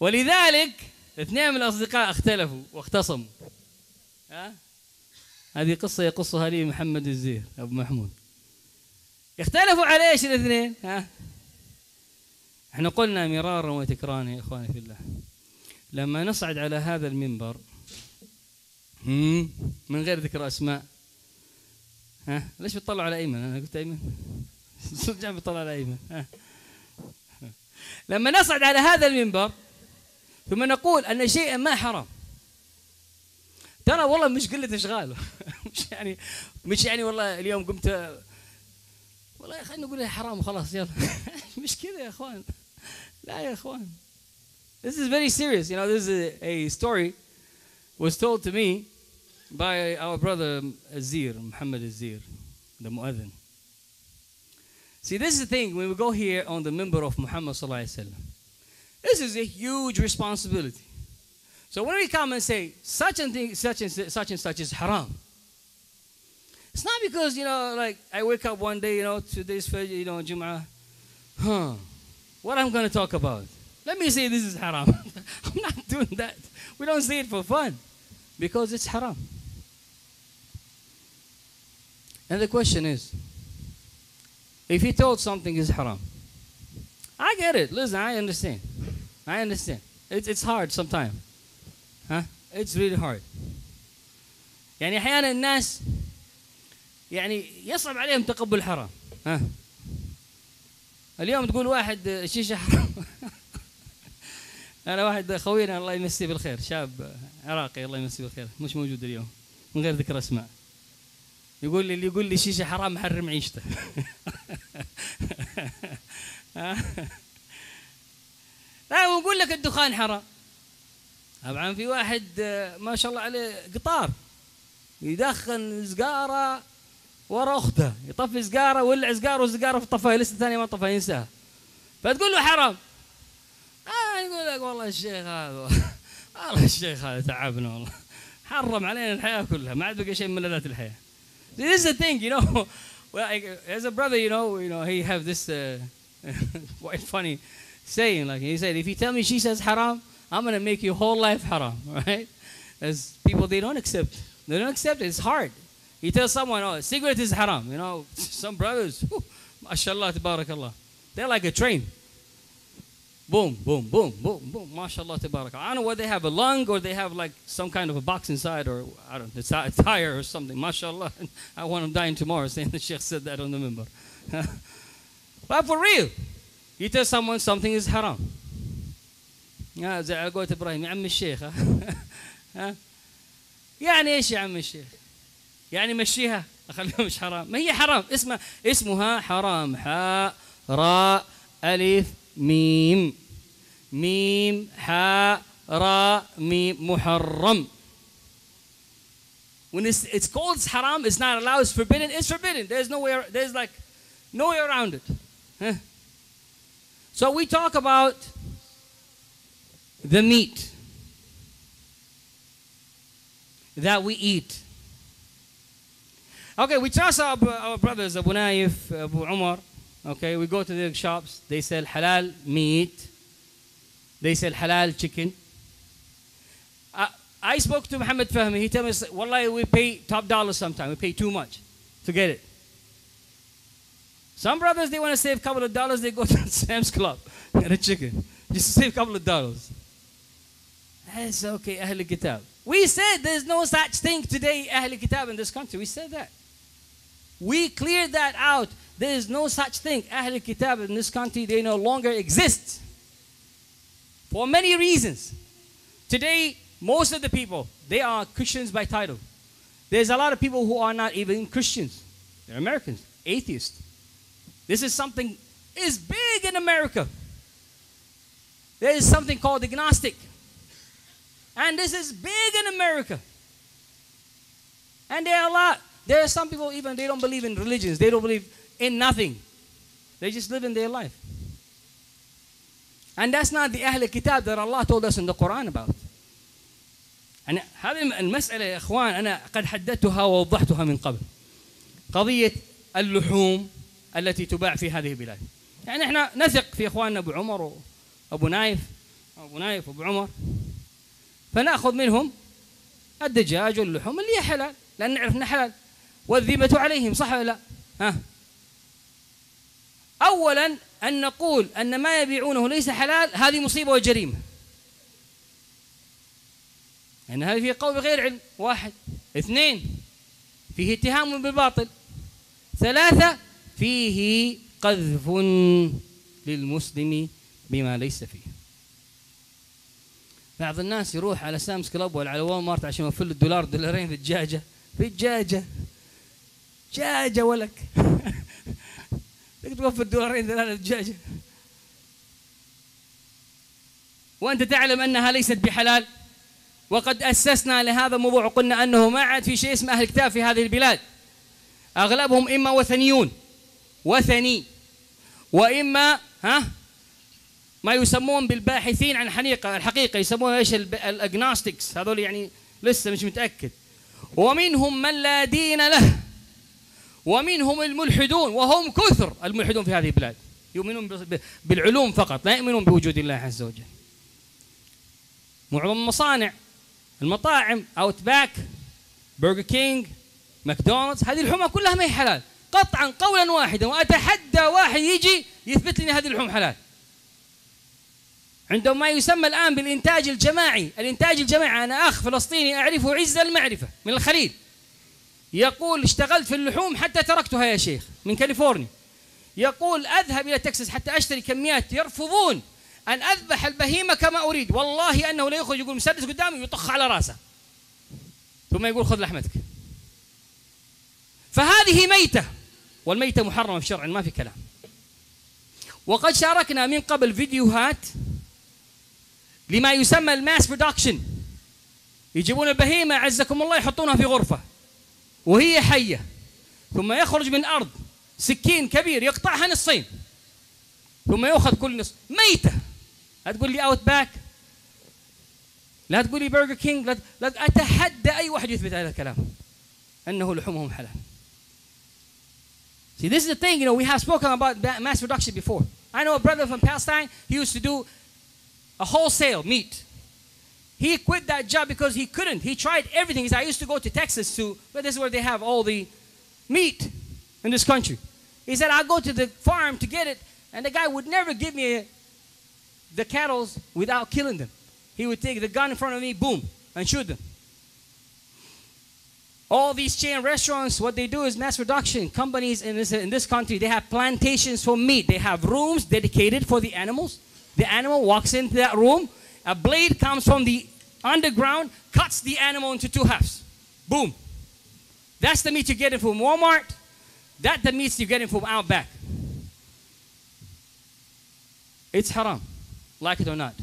ولذلك اثنين من الأصدقاء اختلفوا واختصموا. ها؟ هذه قصة يقصها لي محمد الزير أبو محمود. اختلفوا على إيش الاثنين؟ ها؟ إحنا قلنا مرارا وتكرارا يا إخواني في الله. لما نصعد على هذا المنبر من غير ذكر أسماء. ها؟ ليش بتطلع على أيمن؟ أنا قلت أيمن. رجع بيطلع على أيمن؟ ها؟ لما نصعد على هذا المنبر ثم نقول ان شيئا ما حرام ترى والله مش قله اشغال مش يعني مش يعني والله اليوم قمت والله خلينا نقول حرام وخلاص يلا مش كذا يا اخوان لا يا اخوان This is very serious. You know, this is a, a story was told to me by our brother Azir, Muhammad Azir, the Mu'adhin. See, this is the thing when we go here on the member of Muhammad Sallallahu Alaihi Wasallam. This is a huge responsibility. So when we come and say such and thing, such and such and such is haram, it's not because you know, like I wake up one day, you know, today's Friday, you know, Jum'ah, huh? What I'm going to talk about? Let me say this is haram. I'm not doing that. We don't say it for fun, because it's haram. And the question is, if he told something is haram, I get it. Listen, I understand. I understand. It's, it's hard sometimes. Huh? It's really hard. يعني أحيانا الناس يعني يصعب عليهم تقبل الحرام ها اليوم تقول واحد الشيشه حرام أنا واحد خوينا الله يمسيه بالخير شاب عراقي الله يمسيه بالخير مش موجود اليوم من غير ذكر أسماء يقول لي اللي يقول لي الشيشه حرام محرم عيشته لا ونقول لك الدخان حرام. طبعا في واحد ما شاء الله عليه قطار. يدخن سجاره ورا أخته. يطفي سجاره ويولع سجاره والسجاره في طفاها لسه الثانية ما طفاها ينساها. فتقول له حرام. آه يقول لك والله الشيخ هذا والله الشيخ هذا تعبنا والله. حرم علينا الحياة كلها ما عاد بقى شيء من ملذات الحياة. This is the thing, you know. Well, as a brother, you know, you know, he have this uh, quite funny saying. Like he said, if you tell me she says haram, I'm gonna make your whole life haram, right? As people, they don't accept. They don't accept it. It's hard. You tell someone, oh, cigarette is haram. You know, some brothers, whew, mashallah, tabarakallah. They're like a train. Boom, boom, boom, boom, boom, mashallah, tabarakallah. I don't know whether they have a lung or they have like some kind of a box inside or, I don't know, a tire or something. Mashallah. I want them dying tomorrow saying the sheikh said that on the member. But for real, you tell someone something is haram. يا زي على قولة إبراهيم يا عم الشيخ ها يعني إيش يا عم الشيخ؟ يعني مشيها اخليها مش حرام ما هي حرام اسمها اسمها حرام حاء راء الف ميم ميم حاء راء ميم محرم when it's, it's called haram it's not allowed it's forbidden it's forbidden there's nowhere there's like no way around it so we talk about the meat that we eat. Okay, we trust our, our brothers, Abu Naif, Abu Umar. Okay, we go to the shops, they sell halal meat, they sell halal chicken. I, I spoke to Muhammad Fahmi, he told me, Wallahi, we pay top dollar sometimes, we pay too much to get it. Some brothers, they want to save a couple of dollars, they go to Sam's Club, get a chicken, just save a couple of dollars. That's okay, Ahl Kitab. We said there's no such thing today, Ahl Kitab, in this country. We said that. We cleared that out. There is no such thing. Ahl Kitab in this country, they no longer exist. For many reasons. Today, most of the people, they are Christians by title. There's a lot of people who are not even Christians. They're Americans, atheists. This is something is big in America. There is something called agnostic. And this is big in America. And there are a lot. There are some people even they don't believe in religions. They don't believe in nothing. They just live in their life. And that's not the Ahl Kitab that Allah told us in the Quran about. يعني هذه المسألة يا إخوان أنا قد حددتها ووضحتها من قبل. قضية اللحوم التي تباع في هذه البلاد. يعني إحنا نثق في إخواننا أبو عمر وأبو نايف أبو نايف وأبو عمر. فنأخذ منهم الدجاج واللحوم اللي هي حلال لأن نعرف إنها حلال. والذمه عليهم صح ولا لا؟ ها؟ اولا أن نقول أن ما يبيعونه ليس حلال هذه مصيبة وجريمة. لأن هذه فيه قول بغير علم واحد. اثنين فيه اتهام بالباطل. ثلاثة فيه قذف للمسلم بما ليس فيه. بعض الناس يروح على سامس كلاب ولا على وول مارت عشان يوفر الدولار دولارين في الدجاجة. في الدجاجة. دجاجة ولك. تقدر توفر دولارين ثلاثة دجاجه وأنت تعلم أنها ليست بحلال. وقد أسسنا لهذا الموضوع وقلنا أنه ما عاد في شيء اسمه أهل الكتاب في هذه البلاد. أغلبهم إما وثنيون. وثني. وإما ها ما يسمون بالباحثين عن الحقيقة الحقيقة يسمون إيش؟ الاجنوستكس هذول يعني لسه مش متأكد. ومنهم من لا دين له. ومنهم الملحدون وهم كثر الملحدون في هذه البلاد. يؤمنون بالعلوم فقط لا يؤمنون بوجود الله عز وجل. معظم المصانع المطاعم اوت باك برجر كينج ماكدونالدز هذه اللحوم كلها ما هي حلال. قطعا قولا واحدا وأتحدى واحد يجي يثبت لي هذه اللحوم حلال. عندما ما يسمى الآن بالإنتاج الجماعي. الإنتاج الجماعي أنا أخ فلسطيني أعرفه عز المعرفة من الخليل. يقول اشتغلت في اللحوم حتى تركتها يا شيخ من كاليفورنيا. يقول أذهب إلى تكساس حتى أشتري كميات يرفضون أن أذبح البهيمة كما أريد. والله أنه لا يخرج يقول مسدس قدامي يطخ على رأسه. ثم يقول خذ لحمتك. فهذه ميتة. والميتة محرمة في الشرع ما في كلام. وقد شاركنا من قبل فيديوهات لما يسمى ال mass production يجيبون البهيمة عزكم الله يحطونها في غرفة وهي حية. ثم يخرج من الأرض سكين كبير يقطعها نصين. ثم يأخذ كل نصف ميتة. لا تقول لي اوت باك لا تقول لي برجر كينج لا, لا أتحدى أي واحد يثبت هذا الكلام. أنه لحومهم حلال. See, this is the thing, you know, we have spoken about mass production before. I know a brother from Palestine, he used to do a wholesale meat. He quit that job because he couldn't. He tried everything. He said, I used to go to Texas to, but this is where they have all the meat in this country. He said, i go to the farm to get it, and the guy would never give me the cattle without killing them. He would take the gun in front of me, boom, and shoot them. All these chain restaurants, what they do is mass production. Companies in this, in this country, they have plantations for meat. They have rooms dedicated for the animals. The animal walks into that room. A blade comes from the underground, cuts the animal into two halves. Boom. That's the meat you're getting from Walmart. That's the meat you're getting from Outback. It's haram, like it or not.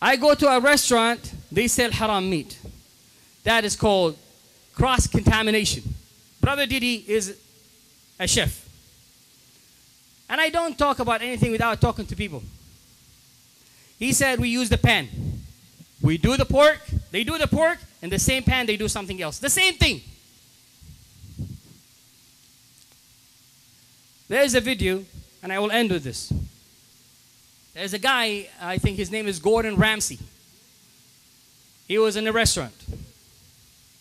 I go to a restaurant, they sell haram meat. That is called cross contamination. Brother Didi is a chef. And I don't talk about anything without talking to people. He said we use the pan. We do the pork, they do the pork, and the same pan they do something else. The same thing. There's a video, and I will end with this. There's a guy, I think his name is Gordon Ramsay. He was in a restaurant.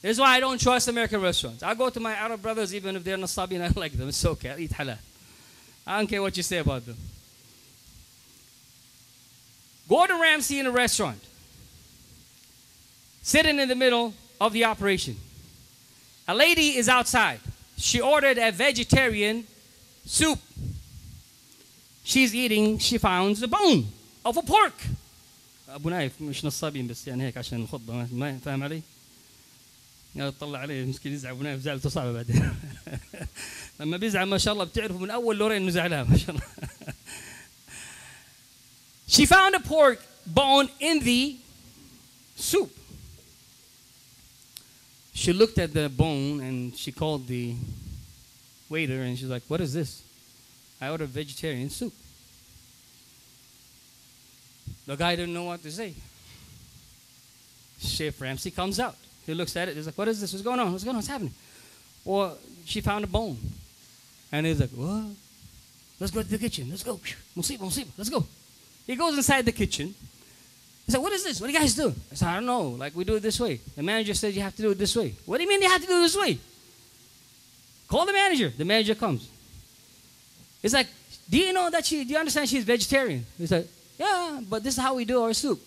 This is why I don't trust American restaurants. I go to my Arab brothers, even if they're Nasabi and I like them. It's okay. I eat halal. I don't care what you say about them. Gordon Ramsay in a restaurant, sitting in the middle of the operation. A lady is outside. She ordered a vegetarian soup. She's eating, she found the bone of a pork. ابو نايف مش نصابين بس يعني هيك عشان الخطبه ما فاهم علي؟ يا تطلع عليه مسكين يزعل ابو نايف زعلته صعبه بعدين لما بيزعل ما شاء الله بتعرفوا من اول لورين انه زعلان ما شاء الله She found a pork bone in the soup. She looked at the bone and she called the waiter and she's like, What is this? I ordered vegetarian soup. The guy didn't know what to say. Chef Ramsey comes out. He looks at it. He's like, What is this? What's going on? What's going on? What's happening? Well, she found a bone. And he's like, What? Let's go to the kitchen. Let's go. Musiba, musiba. Let's go. He goes inside the kitchen. He said, What is this? What do you guys do? I said, I don't know. Like, we do it this way. The manager said you have to do it this way. What do you mean you have to do it this way? Call the manager. The manager comes. He's like, Do you know that she, do you understand she's vegetarian? He's like, Yeah, but this is how we do our soup.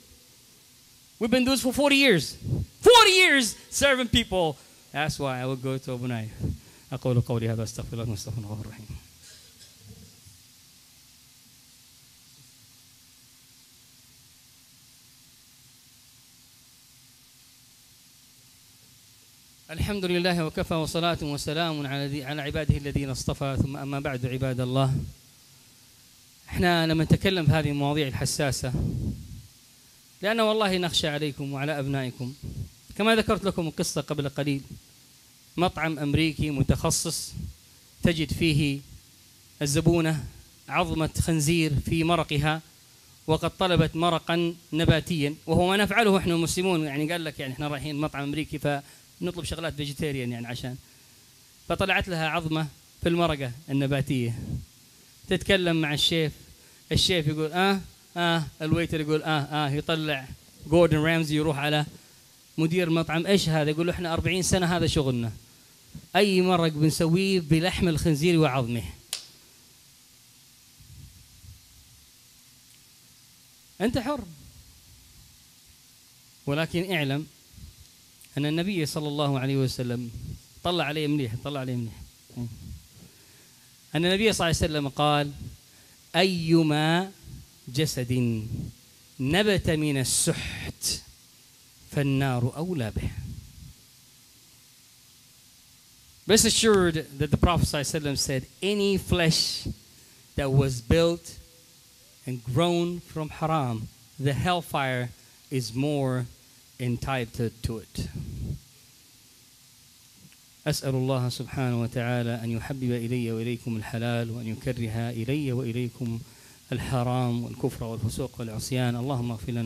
We've been doing this for 40 years. 40 years serving people. That's why I will go to Abu. أقول قولي هذا أستغفر الله وأستغفر الله الرحيم. الحمد لله وكفى وصلاة وسلام على على عباده الذين اصطفى. ثم أما بعد عباد الله. إحنا لما نتكلم في هذه المواضيع الحساسة. لأن والله نخشى عليكم وعلى أبنائكم. كما ذكرت لكم قصة قبل قليل. مطعم أمريكي متخصص تجد فيه الزبونة عظمة خنزير في مرقها وقد طلبت مرقا نباتيا وهو ما نفعله إحنا المسلمون. يعني قال لك يعني إحنا رايحين مطعم أمريكي فنطلب شغلات فيجيتيريان يعني عشان. فطلعت لها عظمة في المرقة النباتية. تتكلم مع الشيف الشيف يقول آه آه الويتر يقول آه آه يطلع جوردن رامزي يروح على مدير المطعم إيش هذا؟ يقول إحنا 40 سنة هذا شغلنا. أي مرق بنسويه بلحم الخنزير وعظمه. أنت حر. ولكن اعلم أن النبي صلى الله عليه وسلم طلع عليه مليح طلع عليه مليح أن النبي صلى الله عليه وسلم قال أيما جسد نبت من السحت. فالنار أولى به Rest assured that the Prophet ﷺ said, any flesh that was built and grown from haram, the hellfire is more entitled to it. أسأل الله سبحانه وتعالى أن يحبب إلي وإليكم الحلال وأن يكره إلي وإليكم الحرام والكفر والفسوق والعصيان اللهم اغفر لنا